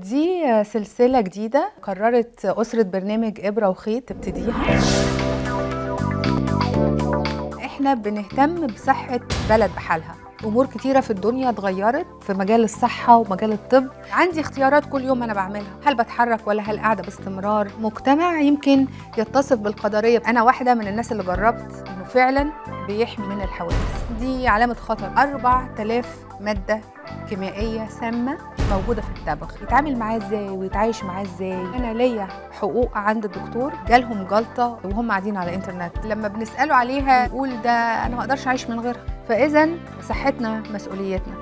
دي سلسلة جديدة قررت أسرة برنامج إبرة وخيط تبتديها. إحنا بنهتم بصحة بلد بحالها. أمور كتيرة في الدنيا اتغيرت في مجال الصحة ومجال الطب. عندي اختيارات كل يوم أنا بعملها. هل بتحرك ولا هل قاعدة باستمرار؟ مجتمع يمكن يتصف بالقدرية. أنا واحدة من الناس اللي جربت فعلا بيحمي من الحوادث. دي علامة خطر. 4000 مادة كيميائية سامة موجودة في التبغ يتعامل معاه إزاي؟ ويتعايش معاه إزاي؟ أنا ليا حقوق عند الدكتور. جالهم جلطة وهم قاعدين على الإنترنت. لما بنسأله عليها يقول ده أنا ما أقدرش أعيش من غيرها. فاذا صحتنا مسؤوليتنا.